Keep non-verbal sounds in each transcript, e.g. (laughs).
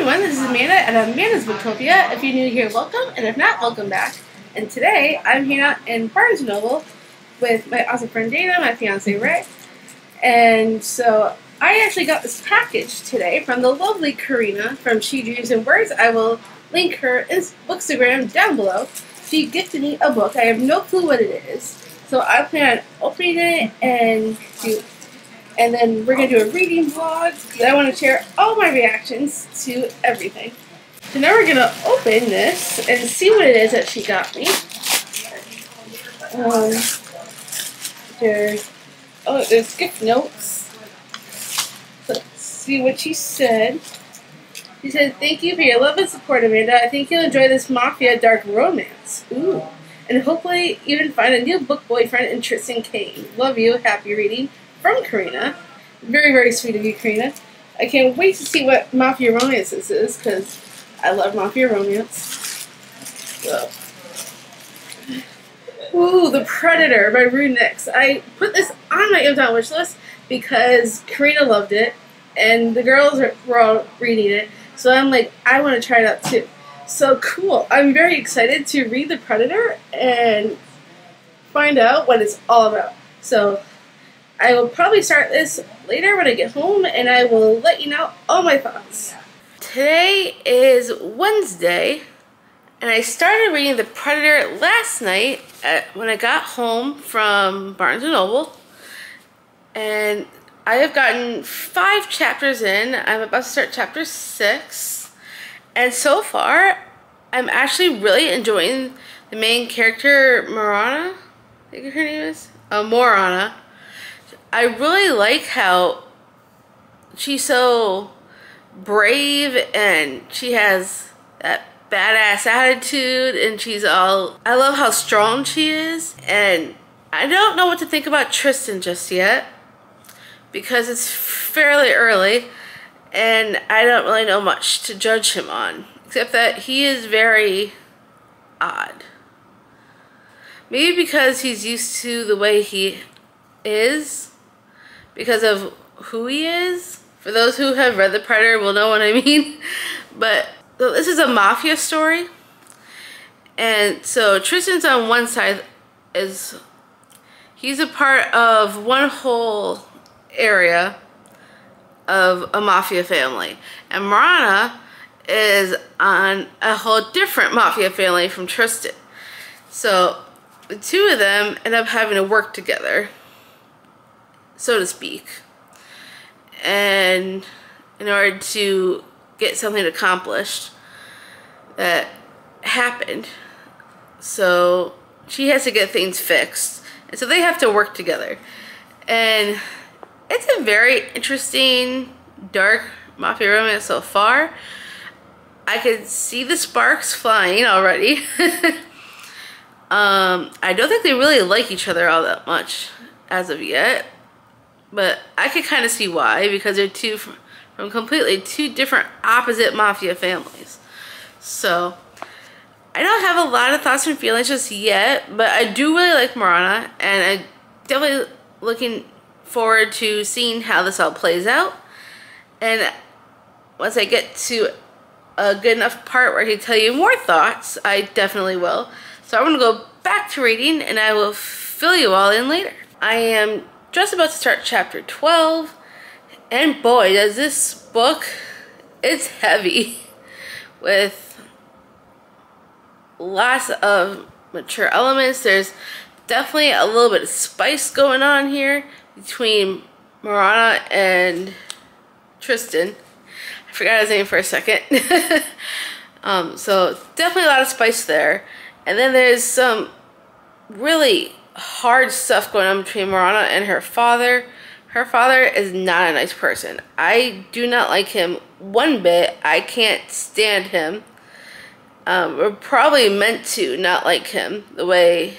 everyone, this is Amanda at Amanda's Booktopia. If you're new here, welcome, and if not, welcome back. And today, I'm here out in Barnes & Noble with my awesome friend Dana, my fiance Ray. And so, I actually got this package today from the lovely Karina from She Dreams in Words. I will link her Instagram down below. She gifted me a book. I have no clue what it is. So I plan on opening it and do and then we're going to do a reading vlog because I want to share all my reactions to everything. So now we're going to open this and see what it is that she got me. Um, there's, oh, there's gift notes. Let's see what she said. She said, thank you for your love and support, Amanda. I think you'll enjoy this Mafia dark romance. Ooh. And hopefully even find a new book boyfriend in Tristan Caine. Love you. Happy reading from Karina. Very, very sweet of you, Karina. I can't wait to see what Mafia Romance this is, because I love Mafia Romance. So. Ooh, The Predator by RuNyx. I put this on my Amazon wish list because Karina loved it, and the girls were all reading it. So I'm like, I want to try it out too. So cool. I'm very excited to read The Predator and find out what it's all about. So I will probably start this later when I get home and I will let you know all my thoughts. Today is Wednesday and I started reading The Predator last night at, when I got home from Barnes & Noble and I have gotten five chapters in. I'm about to start chapter six and so far I'm actually really enjoying the main character Marana, I think her name is? Uh, Morana I really like how she's so brave and she has that badass attitude and she's all I love how strong she is. And I don't know what to think about Tristan just yet because it's fairly early and I don't really know much to judge him on except that he is very odd. Maybe because he's used to the way he is because of who he is. For those who have read The Predator will know what I mean. (laughs) But so this is a mafia story. And so Tristan's on one side is he's a part of one whole area of a mafia family. And Marana is on a whole different mafia family from Tristan. So the two of them end up having to work together so to speak. And in order to get something accomplished that happened. So she has to get things fixed. And so they have to work together. And it's a very interesting, dark mafia romance so far. I could see the sparks flying already. (laughs) um, I don't think they really like each other all that much as of yet. But I could kind of see why, because they're two from, from completely two different opposite mafia families. So, I don't have a lot of thoughts and feelings just yet, but I do really like Marana, and I definitely looking forward to seeing how this all plays out. And once I get to a good enough part where I can tell you more thoughts, I definitely will. So I'm going to go back to reading, and I will fill you all in later. I am just about to start chapter 12 and boy does this book it's heavy (laughs) with lots of mature elements. There's definitely a little bit of spice going on here between Marana and Tristan. I forgot his name for a second. (laughs) Um, so definitely a lot of spice there. And then there's some really hard stuff going on between Marana and her father. Her father is not a nice person. I do not like him one bit. I can't stand him. Um, we're probably meant to not like him the way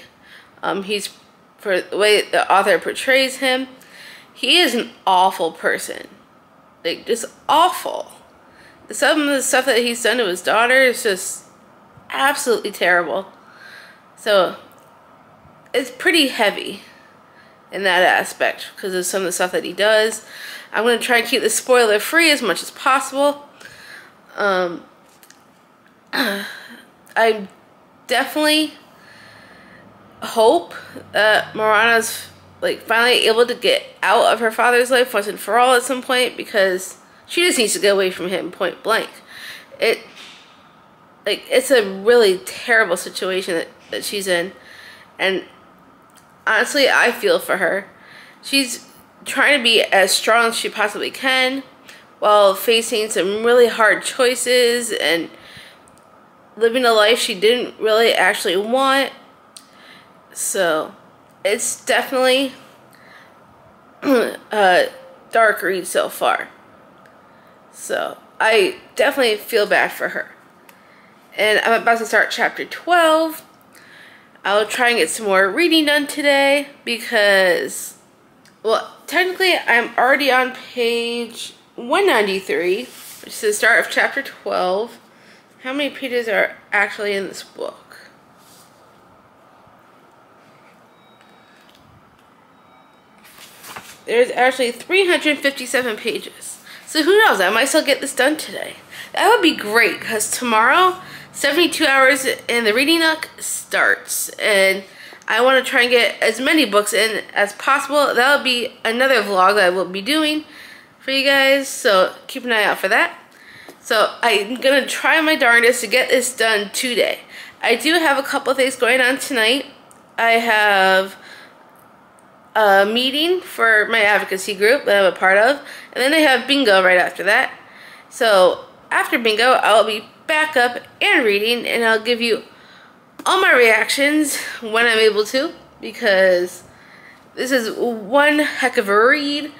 um, he's for the way the author portrays him. He is an awful person, like just awful. Some of the stuff that he's done to his daughter is just absolutely terrible. So it's pretty heavy in that aspect because of some of the stuff that he does. I'm going to try and keep the spoiler free as much as possible. Um, (clears throat) I definitely hope that Marana's like finally able to get out of her father's life once and for all at some point because she just needs to get away from him point blank. It like it's a really terrible situation that, that she's in and honestly I feel for her. She's trying to be as strong as she possibly can while facing some really hard choices and living a life she didn't really actually want. So, it's definitely a (clears throat) uh, dark read so far. So, I definitely feel bad for her. And I'm about to start chapter 12. I'll try and get some more reading done today because, well, technically I'm already on page 193, which is the start of chapter 12. How many pages are actually in this book? There's actually 357 pages. So who knows, I might still get this done today. That would be great because tomorrow, 72 hours in the Reading Nook starts. And I want to try and get as many books in as possible. That'll be another vlog that I will be doing for you guys, so keep an eye out for that. So I'm going to try my darndest to get this done today. I do have a couple things going on tonight. I have a meeting for my advocacy group that I'm a part of, and then I have bingo right after that. So after bingo, I'll be back up and reading, and I'll give you all my reactions when I'm able to, because this is one heck of a read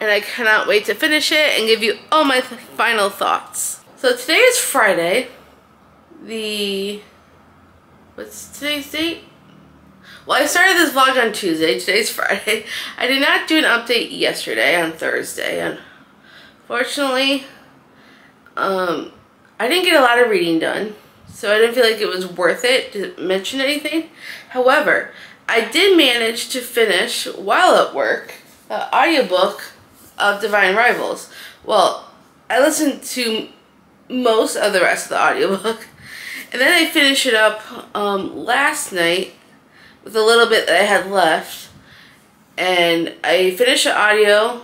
and I cannot wait to finish it and give you all my th final thoughts. So today is Friday, the, what's today's date? Well, I started this vlog on Tuesday, today's (laughs) Friday. I did not do an update yesterday on Thursday, and unfortunately. Um, I didn't get a lot of reading done, so I didn't feel like it was worth it to mention anything. However, I did manage to finish, while at work, the audiobook of Divine Rivals. Well, I listened to most of the rest of the audiobook. And then I finished it up um, last night with a little bit that I had left. And I finished the audio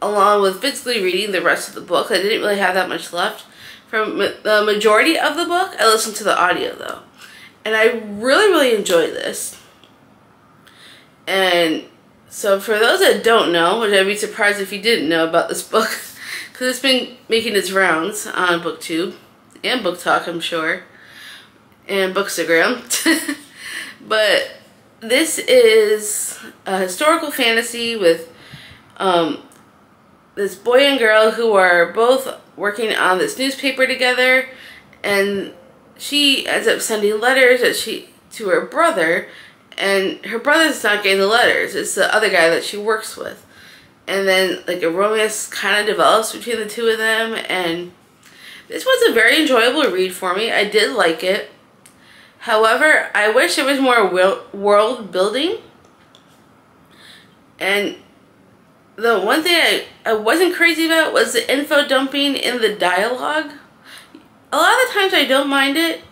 along with physically reading the rest of the book. I didn't really have that much left. From the majority of the book, I listened to the audio though. And I really, really enjoyed this. And so for those that don't know, which I'd be surprised if you didn't know about this book, (laughs) because it's been making its rounds on BookTube and BookTok, I'm sure, and Bookstagram. (laughs) but this is a historical fantasy with um, this boy and girl who are both working on this newspaper together, and she ends up sending letters that she to her brother and her brother's not getting the letters. It's the other guy that she works with. And then like a romance kind of develops between the two of them and this was a very enjoyable read for me. I did like it. However, I wish there was more world building. And the one thing I, I wasn't crazy about was the info dumping in the dialogue. A lot of the times I don't mind it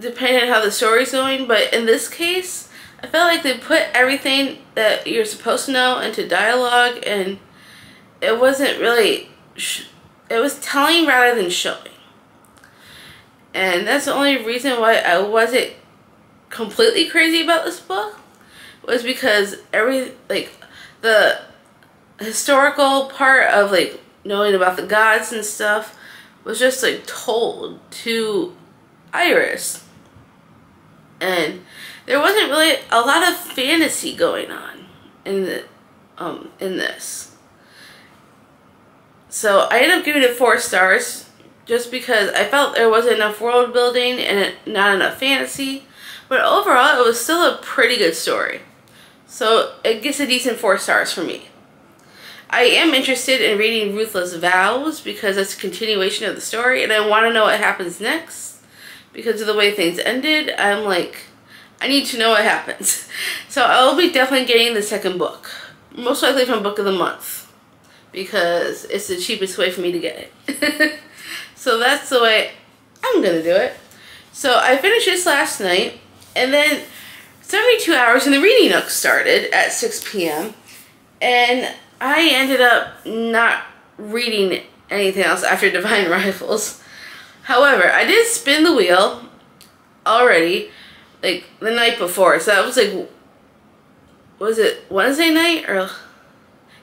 depending on how the story's going, but in this case, I felt like they put everything that you're supposed to know into dialogue, and it wasn't really, it was telling rather than showing. And that's the only reason why I wasn't completely crazy about this book, was because every, like, the historical part of, like, knowing about the gods and stuff was just, like, told to Iris and there wasn't really a lot of fantasy going on in the um in this. So I ended up giving it four stars just because I felt there wasn't enough world building and not enough fantasy. But overall, it was still a pretty good story. So it gets a decent four stars for me. I am interested in reading Ruthless Vows because it's a continuation of the story and I want to know what happens next because of the way things ended, I'm like, I need to know what happens. (laughs) So I'll be definitely getting the second book. Most likely from Book of the Month. Because it's the cheapest way for me to get it. (laughs) So that's the way I'm gonna do it. So I finished this last night, and then 72 hours in the reading nook started at 6 p.m. And I ended up not reading anything else after (laughs) Divine Rivals. However, I did spin the wheel already, like the night before. So that was like, was it Wednesday night or?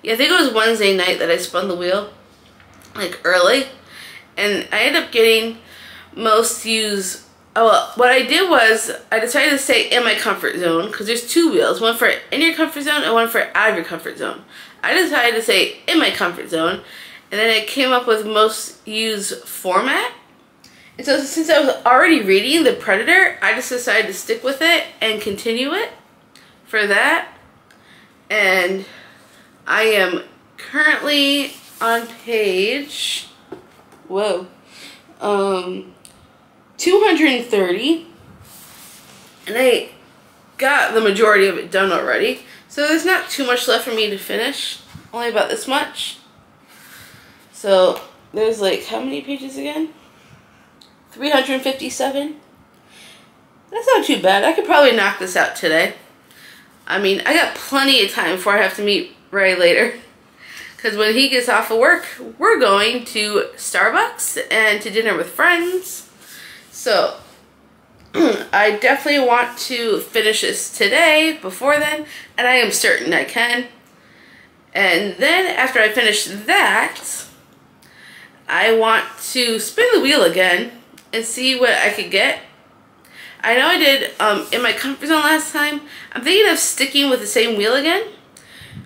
Yeah, I think it was Wednesday night that I spun the wheel, like early, and I ended up getting most use. Oh, well, what I did was I decided to stay in my comfort zone because there's two wheels, one for in your comfort zone and one for out of your comfort zone. I decided to say in my comfort zone, and then I came up with most used format and so since I was already reading The Predator, I just decided to stick with it and continue it for that. And I am currently on page, whoa, um, 230. And I got the majority of it done already. So there's not too much left for me to finish. Only about this much. So there's like, how many pages again? 357. That's not too bad. I could probably knock this out today. I mean, I got plenty of time before I have to meet Ray later. (laughs) Because when he gets off of work, we're going to Starbucks and to dinner with friends. So, (clears throat) I definitely want to finish this today before then. And I am certain I can. And then after I finish that, I want to spin the wheel again and see what I could get. I know I did um, in my comfort zone last time. I'm thinking of sticking with the same wheel again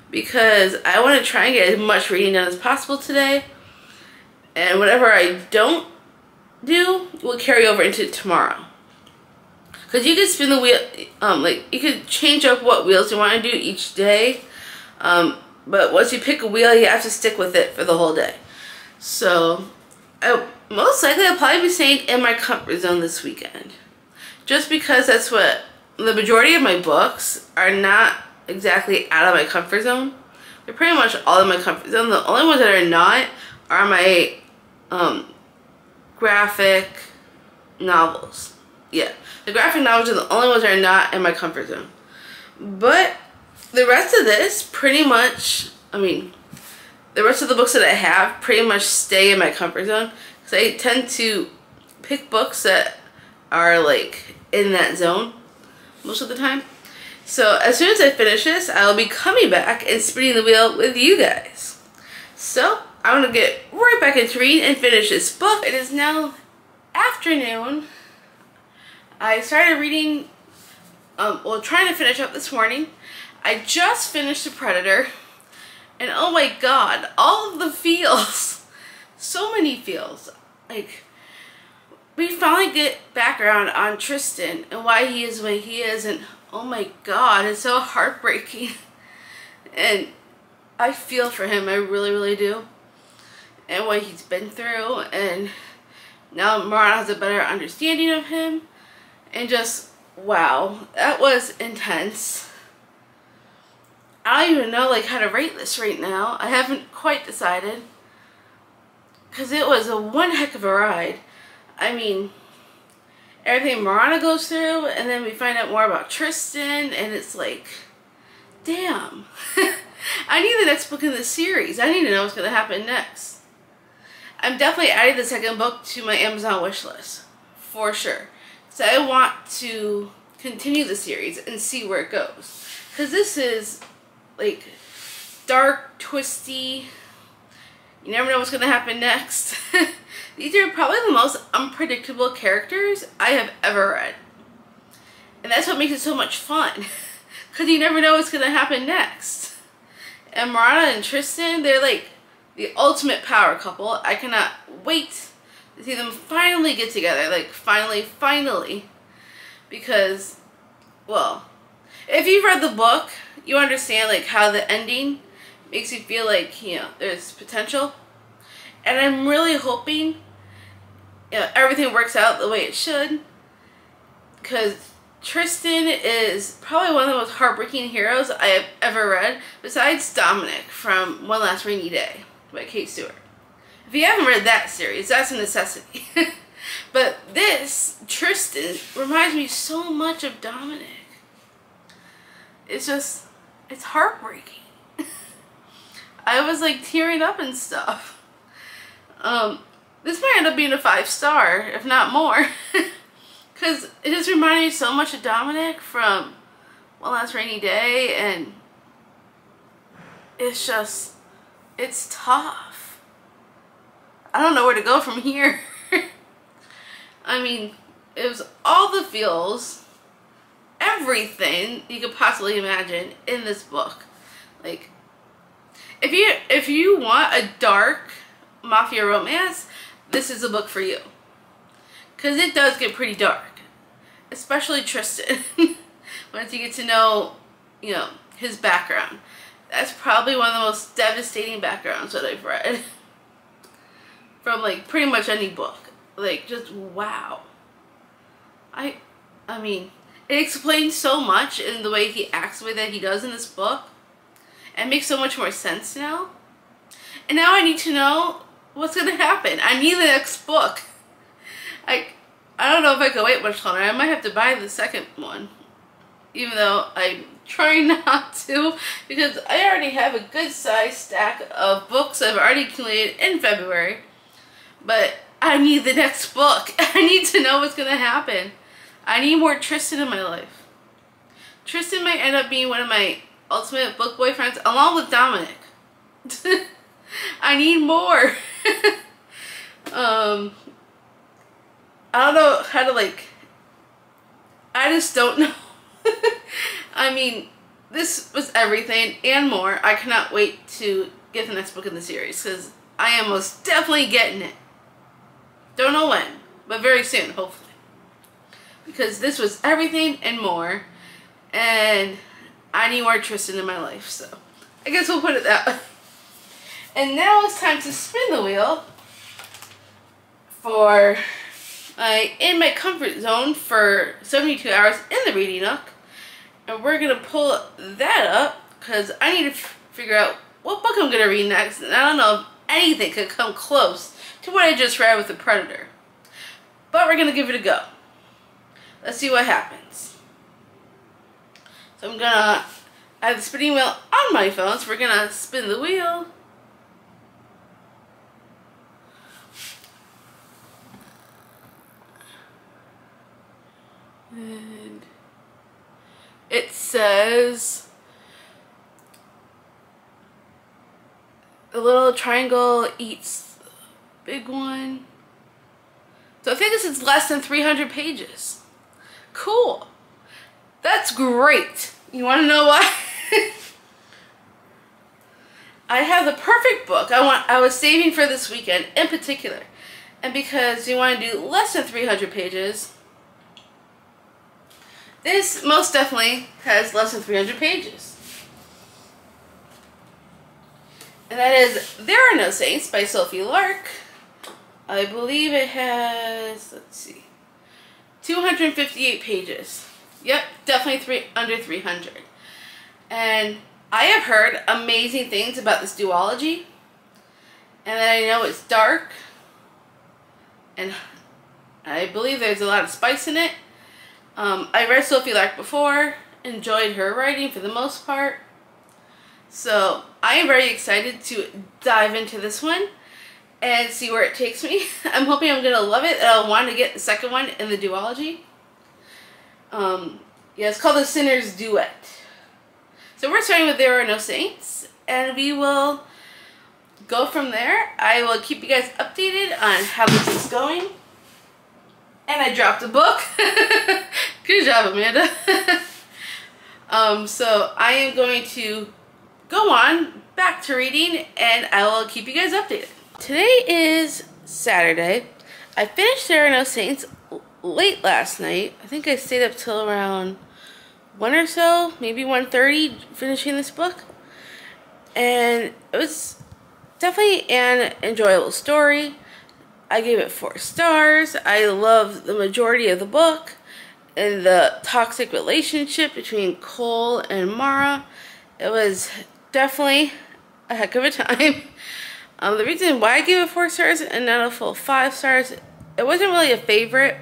because I want to try and get as much reading done as possible today. And whatever I don't do will carry over into tomorrow. Because you can spin the wheel, um, like you could change up what wheels you want to do each day. Um, but once you pick a wheel, you have to stick with it for the whole day. So, I, most likely I'll probably be staying in my comfort zone this weekend. Just because that's what the majority of my books are not exactly out of my comfort zone. They're pretty much all in my comfort zone. The only ones that are not are my um, graphic novels. Yeah, the graphic novels are the only ones that are not in my comfort zone. But the rest of this pretty much, I mean, the rest of the books that I have pretty much stay in my comfort zone. Because I tend to pick books that are like in that zone most of the time. So as soon as I finish this, I'll be coming back and spinning the wheel with you guys. So I'm going to get right back into reading and finish this book. It is now afternoon. I started reading, um, well trying to finish up this morning. I just finished The Predator. And oh my god, all of the (laughs) feels. So many feels. Like, we finally get background on Tristan and why he is way he is. And oh my god, it's so heartbreaking. (laughs) And I feel for him, I really, really do. And what he's been through. And now Marana has a better understanding of him. And just, wow, that was intense. I don't even know like how to rate this right now. I haven't quite decided. Because it was a one heck of a ride. I mean, everything Marana goes through, and then we find out more about Tristan, and it's like, damn. (laughs) I need the next book in the series. I need to know what's going to happen next. I'm definitely adding the second book to my Amazon wish list. For sure. So I want to continue the series and see where it goes. Because this is like dark, twisty. You never know what's going to happen next. (laughs) These are probably the most unpredictable characters I have ever read. And that's what makes it so much fun. (laughs) Because you never know what's going to happen next. And Marana and Tristan, they're like the ultimate power couple. I cannot wait see them finally get together. Like, finally, finally. Because, well, if you've read the book, you understand like how the ending makes you feel like, you know, there's potential. And I'm really hoping you know, everything works out the way it should. Because Tristan is probably one of the most heartbreaking heroes I have ever read, besides Dominic from One Last Rainy Day by Kate Stewart. If you haven't read that series, that's a necessity. (laughs) but this, Tristan, reminds me so much of Dominic. It's just, it's heartbreaking. (laughs) I was like tearing up and stuff. Um, this might end up being a five star, if not more. (laughs) Because it just reminded me so much of Dominic from One Last Rainy Day, and it's just, it's tough. I don't know where to go from here. (laughs) I mean, it was all the feels, everything you could possibly imagine in this book. Like, if you if you want a dark mafia romance, this is a book for you. Because it does get pretty dark. Especially Tristan. (laughs) Once you get to know, you know, his background. That's probably one of the most devastating backgrounds that I've read. (laughs) From, like, pretty much any book. Like, just wow. I, I mean, it explains so much in the way he acts the way that he does in this book. And makes so much more sense now. And now I need to know what's gonna happen. I need the next book. I I don't know if I can wait much longer. I might have to buy the second one. Even though I'm trying (laughs) not to because I already have a good size stack of books I've already accumulated in February. But I need the next book. (laughs) I need to know what's gonna happen. I need more Tristan in my life. Tristan might end up being one of my ultimate book boyfriends along with Dominic. (laughs) I need more. (laughs) um, I don't know how to like, I just don't know. I mean, this was everything and more. I cannot wait to get the next book in the series because I am most definitely getting it. Don't know when, but very soon, hopefully. Because this was everything and more. And I need more Tristan in my life, so I guess we'll put it that (laughs) way. And now it's time to spin the wheel for uh, in my comfort zone for 72 hours in the reading nook. And we're going to pull that up because I need to figure out what book I'm going to read next. And I don't know if anything could come close to what I just read with The Predator. But we're going to give it a go. Let's see what happens. So I'm going to I have the spinning wheel on my phone, so we're going to spin the wheel. And it says the little triangle eats big one. So I think this is less than 300 pages. Cool. That's great. You want to know why? (laughs) I have the perfect book I want I was saving for this weekend in particular. And because you want to do less than 300 pages, this most definitely has less than 300 pages. And that is There Are No Saints by Sophie Lark. I believe it has, let's see, 258 pages. Yep, definitely three under 300. And I have heard amazing things about this duology. And I know it's dark. And I believe there's a lot of spice in it. Um, I read Sophie Lark before, enjoyed her writing for the most part. So I am very excited to dive into this one and see where it takes me. (laughs) I'm hoping I'm going to love it and I'll want to get the second one in the duology. Um, yeah, it's called The Sinner's Duet. So we're starting with There Are No Saints and we will go from there. I will keep you guys updated on how this is going. And I dropped a book. (laughs) Good job, Amanda. (laughs) um, so I am going to go on back to reading and I will keep you guys updated. Today is Saturday. I finished There Are No Saints late last night. I think I stayed up till around 1 or so, maybe 1.30 finishing this book. And it was definitely an enjoyable story. I gave it four stars. I love the majority of the book and the toxic relationship between Cole and Mara. It was definitely a heck of a (laughs) time. Um, the reason why I gave it four stars and not a full five stars, it wasn't really a favorite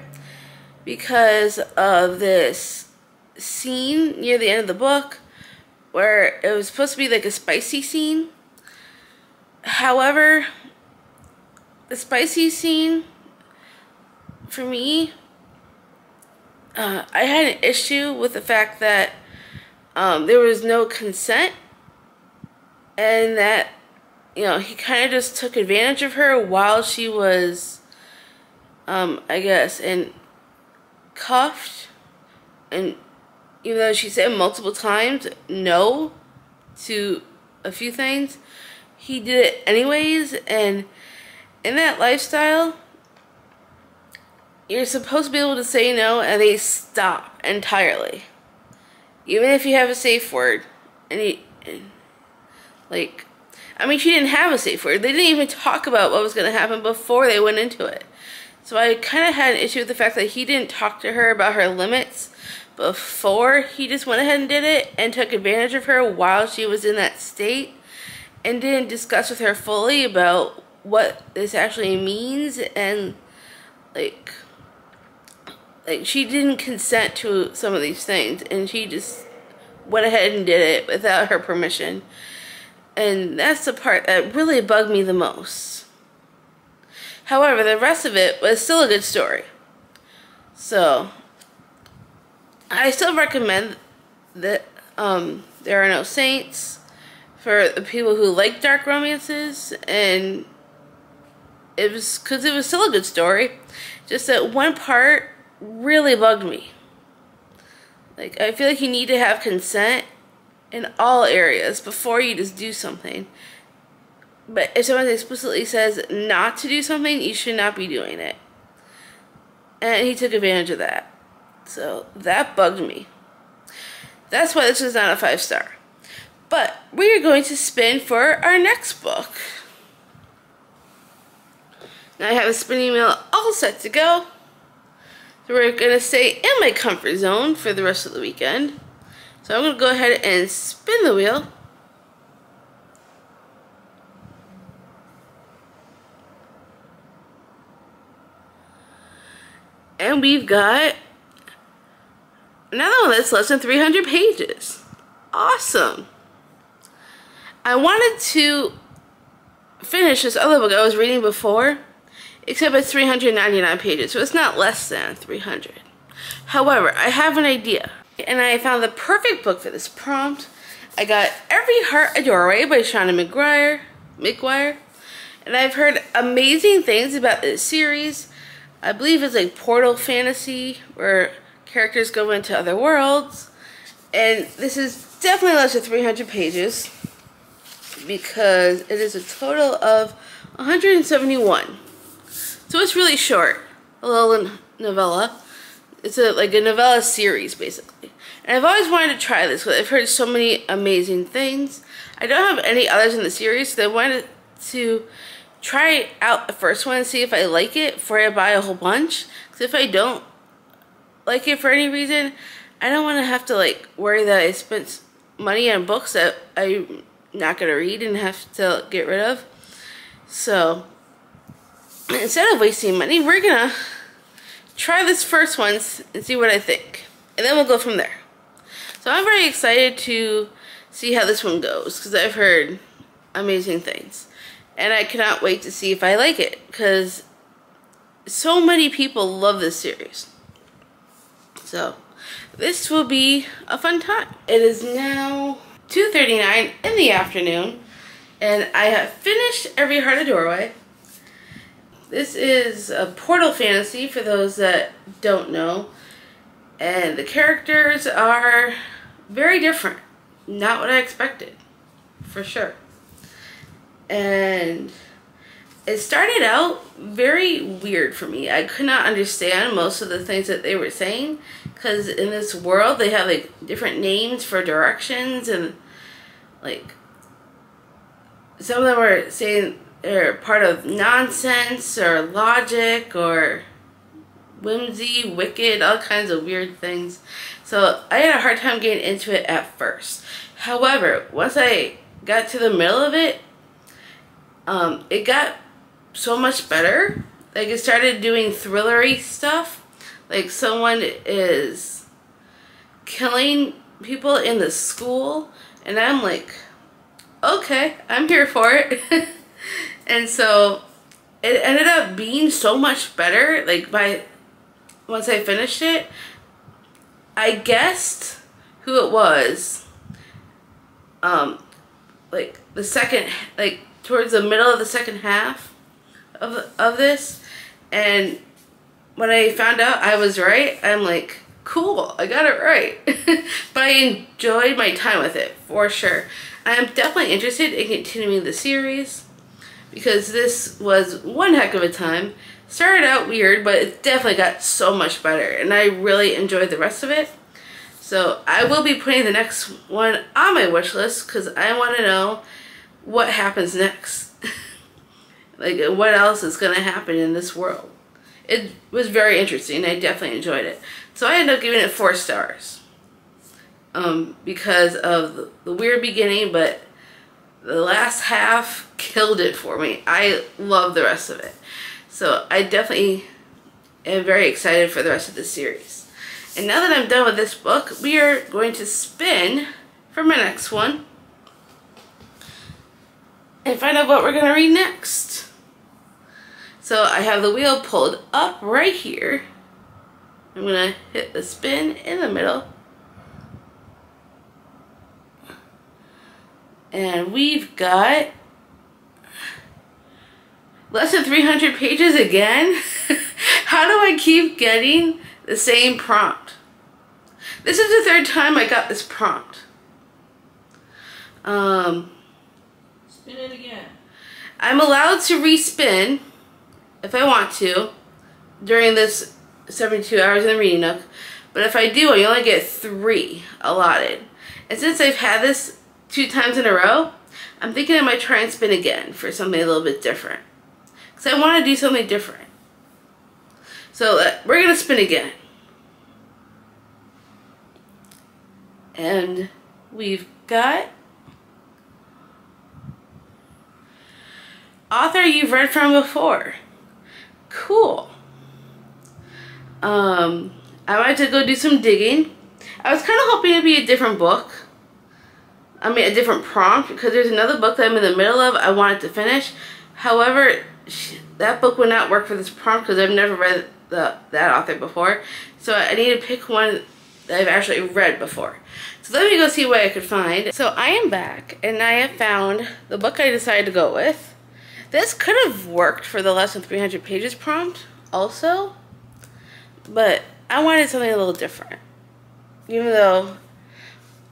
because of this scene near the end of the book where it was supposed to be like a spicy scene. However, the spicy scene for me, uh, I had an issue with the fact that um, there was no consent and that you know he kind of just took advantage of her while she was um, I guess and cuffed. And even though she said multiple times no to a few things he did it anyways. And in that lifestyle you're supposed to be able to say no and they stop entirely. Even if you have a safe word. And you and, like i mean she didn't have a safe word. They didn't even talk about what was going to happen before they went into it. So i kind of had an issue with the fact that he didn't talk to her about her limits before. He just went ahead and did it and took advantage of her while she was in that state and didn't discuss with her fully about what this actually means and like like she didn't consent to some of these things and she just went ahead and did it without her permission and that's the part that really bugged me the most. However the rest of it was still a good story. So i still recommend that um, there are no saints for the people who like dark romances. And it was because it was still a good story. Just that one part really bugged me. Like, I feel like you need to have consent in all areas before you just do something. But if someone explicitly says not to do something, you should not be doing it. And he took advantage of that. So that bugged me. That's why this is not a five star. But we are going to spin for our next book. Now I have a spinning wheel all set to go. So we're going to stay in my comfort zone for the rest of the weekend. So I'm going to go ahead and spin the wheel. And we've got another one that's less than 300 pages. Awesome. I wanted to finish this other book I was reading before except it's 399 pages, so it's not less than 300. However, I have an idea, and I found the perfect book for this prompt. I got Every Heart a Doorway by Seanan McGuire, McGuire, and I've heard amazing things about this series. I believe it's like portal fantasy, where characters go into other worlds, and this is definitely less than 300 pages, because it is a total of 171. So it's really short, a little novella. It's a like a novella series basically. And I've always wanted to try this because I've heard so many amazing things. I don't have any others in the series, so I wanted to try out the first one and see if I like it before I buy a whole bunch. Because if I don't like it for any reason, I don't want to have to like worry that I spent money on books that I'm not going to read and have to get rid of. So instead of wasting money, we're gonna try this first once and see what I think. And then we'll go from there. So I'm very excited to see how this one goes because I've heard amazing things. And I cannot wait to see if I like it because so many people love this series. So this will be a fun time. It is now 2.39 in the afternoon and I have finished Every Heart of Doorway. This is a Portal Fantasy for those that don't know. And the characters are very different. Not what I expected, for sure. And it started out very weird for me. I could not understand most of the things that they were saying because in this world they have like different names for directions and like some of them were saying they're part of nonsense or logic or whimsy, wicked, all kinds of weird things. So I had a hard time getting into it at first. However, once I got to the middle of it, um, it got so much better. Like it started doing thrillery stuff. Like someone is killing people in the school, and I'm like, okay, I'm here for it. (laughs) and so it ended up being so much better. Like by once I finished it, I guessed who it was. Um, like the second, like towards the middle of the second half of of this, and when I found out I was right, I'm like, cool, I got it right. (laughs) but I enjoyed my time with it for sure. I am definitely interested in continuing the series because this was one heck of a time. Started out weird, but it definitely got so much better, and I really enjoyed the rest of it. So I will be putting the next one on my wish list because I want to know what happens next. (laughs) like what else is going to happen in this world. It was very interesting. I definitely enjoyed it. So I ended up giving it four stars. Um, because of the, the weird beginning, but the last half killed it for me. I love the rest of it. So I definitely am very excited for the rest of the series. And now that I'm done with this book, we are going to spin for my next one and find out what we're going to read next. So I have the wheel pulled up right here. I'm going to hit the spin in the middle. And we've got less than 300 pages again. (laughs) How do I keep getting the same prompt? This is the third time I got this prompt. Um, Spin it again. I'm allowed to respin if I want to during this 72 hours in the reading nook. But if I do, I only get three allotted. And since I've had this two times in a row, I'm thinking I might try and spin again for something a little bit different. Because I want to do something different. So uh, we're going to spin again. And we've got author you've read from before. Cool. Um, I might to go do some digging. I was kind of hoping it'd be a different book. I mean, a different prompt because there's another book that I'm in the middle of. I wanted to finish. However, that book would not work for this prompt because I've never read the that author before. So I need to pick one that I've actually read before. So let me go see what I could find. So I am back and I have found the book I decided to go with. This could have worked for the less than 300 pages prompt also, but I wanted something a little different. Even though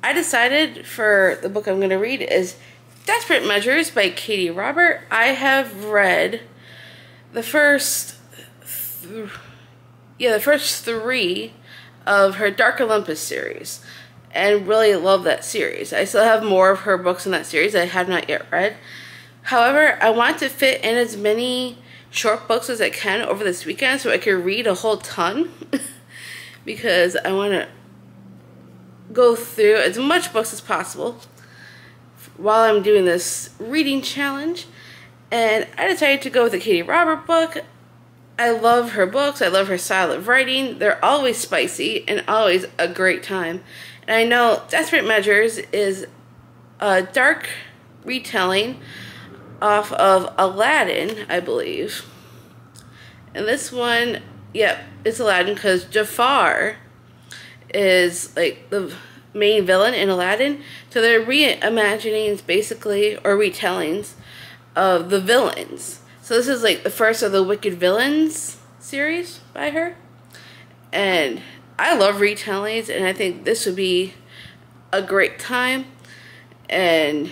I decided for the book I'm going to read is Desperate Measures by Katee Robert. I have read the first, th yeah, the first three of her Dark Olympus series and really love that series. I still have more of her books in that series I have not yet read. However, I want to fit in as many short books as I can over this weekend so I can read a whole ton (laughs) because I want to go through as much books as possible while I'm doing this reading challenge. And I decided to go with the Katee Robert book. I love her books. I love her style of writing. They're always spicy and always a great time. And I know Desperate Measures is a dark retelling off of Aladdin, I believe. And this one, yep, it's Aladdin because Jafar is like the main villain in Aladdin. So they're reimaginings basically, or retellings of the villains. So this is like the first of the Wicked Villains series by her. And I love retellings and I think this would be a great time. And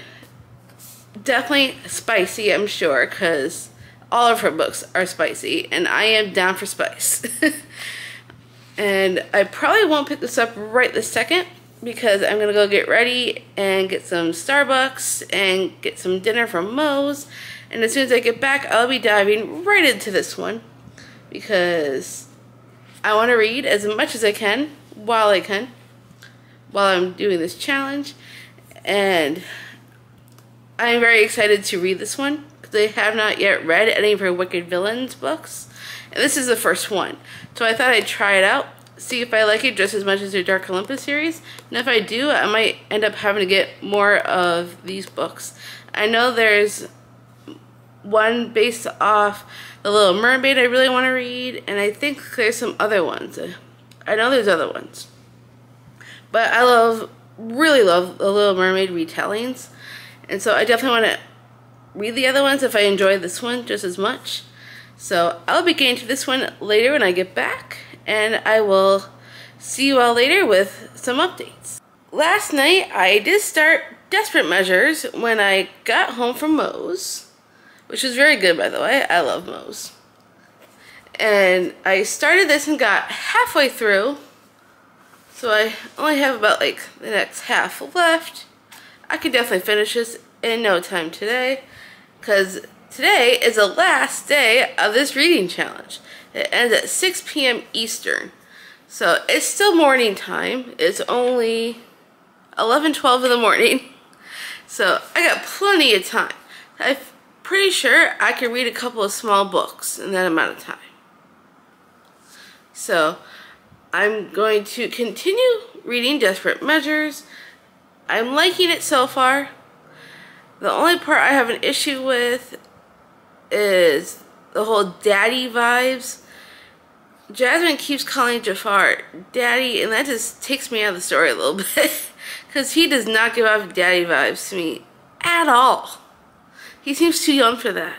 definitely spicy, I'm sure, because all of her books are spicy, and I am down for spice. (laughs) and I probably won't pick this up right this second because I'm going to go get ready and get some Starbucks and get some dinner from Moe's. And as soon as I get back, I'll be diving right into this one because I want to read as much as I can while I can while I'm doing this challenge. And I'm very excited to read this one because I have not yet read any of her Wicked Villains books. And this is the first one. So I thought I'd try it out, see if I like it just as much as the Dark Olympus series. And if I do, I might end up having to get more of these books. I know there's one based off The Little Mermaid I really want to read, and I think there's some other ones. I know there's other ones. But I love, really love The Little Mermaid retellings. And so I definitely want to read the other ones if I enjoy this one just as much. So I'll be getting to this one later when I get back, and I will see you all later with some updates. Last night I did start Desperate Measures when I got home from Moe's, which was very good by the way. I love Moe's. And I started this and got halfway through, so I only have about like the next half left. I could definitely finish this in no time today because today is the last day of this reading challenge. It ends at 6 p.m. Eastern. So it's still morning time. It's only 11, 12 in the morning. (laughs) So I got plenty of time. I'm pretty sure I can read a couple of small books in that amount of time. So I'm going to continue reading Desperate Measures. I'm liking it so far. The only part I have an issue with is the whole daddy vibes. Jasmine keeps calling Jafar daddy, and that just takes me out of the story a little (laughs) bit. Because he does not give off daddy vibes to me at all. He seems too young for that.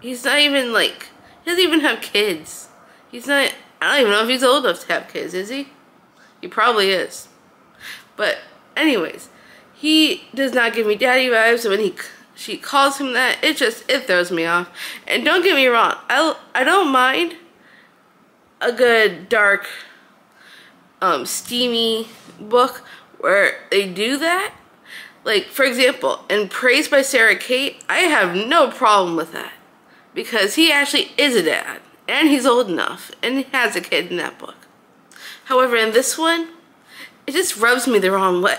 He's not even like, he doesn't even have kids. He's not, I don't even know if he's old enough to have kids, is he? He probably is. But anyways, he does not give me daddy vibes. when he she calls him that, it just it throws me off. And don't get me wrong, I I don't mind a good dark, um, steamy book where they do that. Like for example, in Praised by Sara Cate, I have no problem with that because he actually is a dad and he's old enough and he has a kid in that book. However, in this one, it just rubs me the wrong way.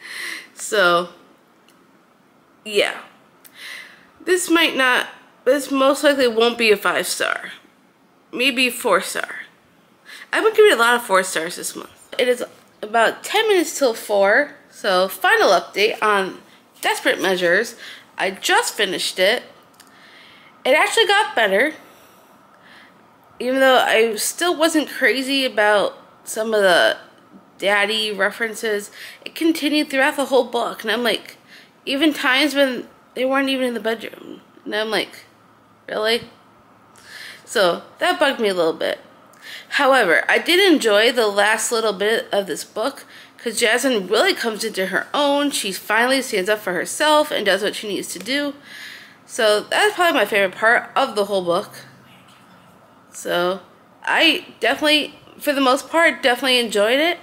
(laughs) so, yeah. This might not, this most likely won't be a five star. Maybe four star. I've been giving a lot of four stars this month. It is about 10 minutes till 4, so final update on Desperate Measures. I just finished it. It actually got better. Even though I still wasn't crazy about some of the daddy references, it continued throughout the whole book. And I'm like, even times when they weren't even in the bedroom. And I'm like, really? So that bugged me a little bit. However, I did enjoy the last little bit of this book because Jasmine really comes into her own. She finally stands up for herself and does what she needs to do. So that's probably my favorite part of the whole book. So I definitely, for the most part, definitely enjoyed it.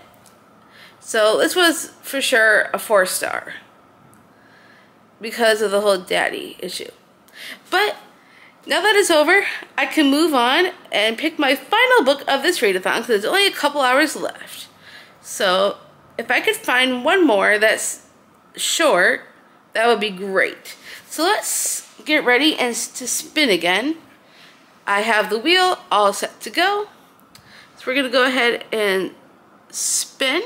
So this was for sure a four star because of the whole daddy issue. But now that it's over, I can move on and pick my final book of this readathon because there's only a couple hours left. So if I could find one more that's short, that would be great. So let's get ready and to spin again. I have the wheel all set to go. So we're going to go ahead and spin.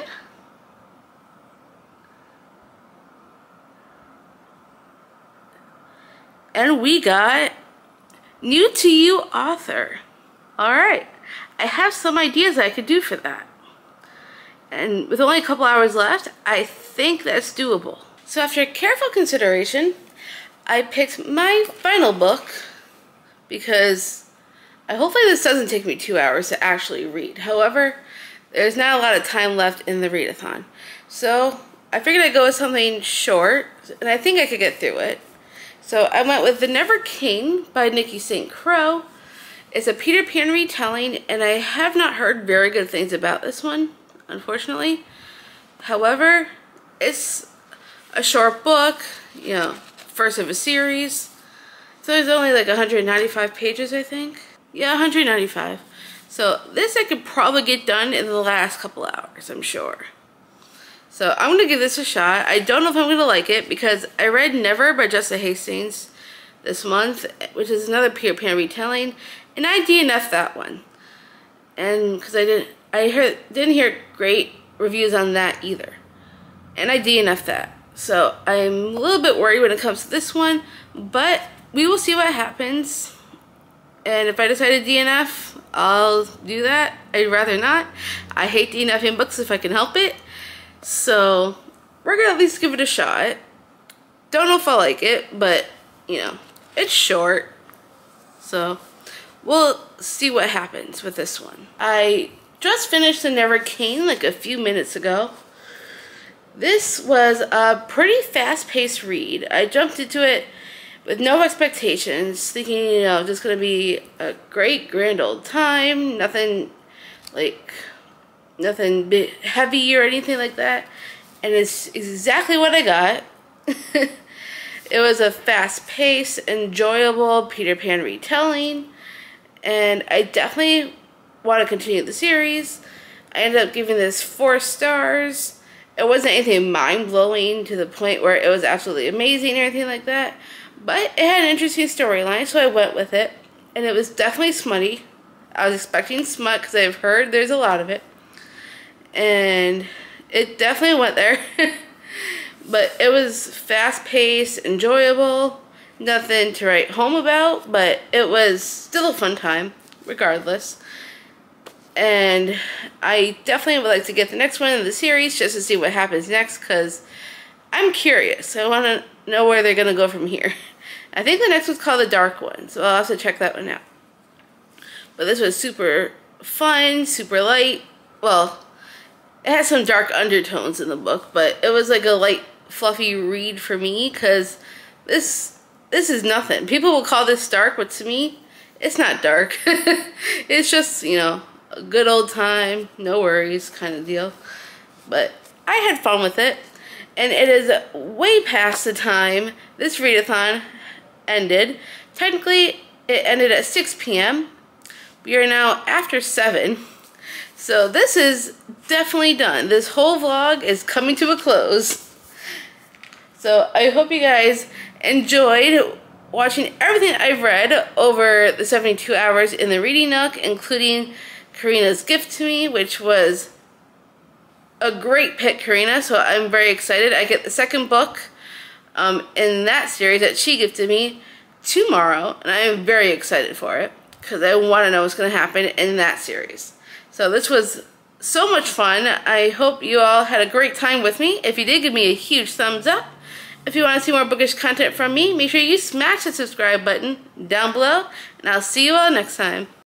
And we got new to you author. All right, I have some ideas I could do for that. And with only a couple hours left, I think that's doable. So after careful consideration, I picked my final book because I, hopefully this doesn't take me two hours to actually read. However, there's not a lot of time left in the readathon. So I figured I'd go with something short, and I think I could get through it. So I went with The Never King by Nikki St. Crow. It's a Peter Pan retelling, and I have not heard very good things about this one, unfortunately. However, it's a short book, you know, first of a series. So there's only like 195 pages, I think. Yeah, 195. So this I could probably get done in the last couple hours, I'm sure. So I'm going to give this a shot. I don't know if I'm going to like it because I read Never by Jessa Hastings this month, which is another Peter Pan retelling, and I DNF that one. And because I didn't, I heard didn't hear great reviews on that either, and I DNF that. So I'm a little bit worried when it comes to this one, but we will see what happens. And if I decide to DNF, I'll do that. I'd rather not. I hate DNFing books if I can help it. So we're gonna at least give it a shot. Don't know if I like it, but you know, it's short. So we'll see what happens with this one. I just finished The Never King like a few minutes ago. This was a pretty fast-paced read. I jumped into it with no expectations, thinking, you know, just gonna be a great grand old time, nothing like nothing heavy or anything like that. And it's exactly what I got. (laughs) it was a fast-paced, enjoyable Peter Pan retelling, and I definitely want to continue the series. I ended up giving this four stars. It wasn't anything mind-blowing to the point where it was absolutely amazing or anything like that, but it had an interesting storyline, so I went with it. And it was definitely smutty. I was expecting smut because I've heard there's a lot of it. And it definitely went there. (laughs) but it was fast paced, enjoyable, nothing to write home about, but it was still a fun time, regardless. And I definitely would like to get the next one in the series just to see what happens next because I'm curious. I want to know where they're going to go from here. (laughs) I think the next one's called The Dark One, so I'll also check that one out. But this was super fun, super light. Well, it has some dark undertones in the book, but it was like a light, fluffy read for me because this this is nothing. People will call this dark, but to me, it's not dark. (laughs) it's just, you know, a good old time, no worries kind of deal. But I had fun with it. And it is way past the time this readathon ended. Technically, it ended at 6 p.m. We are now after 7. So this is definitely done. This whole vlog is coming to a close. So I hope you guys enjoyed watching everything I've read over the 72 hours in the Reading Nook, including Karina's gift to me, which was a great pick, Karina, so I'm very excited. I get the second book um, in that series that she gifted me tomorrow, and I am very excited for it because I want to know what's going to happen in that series. So this was so much fun. I hope you all had a great time with me. If you did, give me a huge thumbs up. If you want to see more bookish content from me, make sure you smash the subscribe button down below, and I'll see you all next time.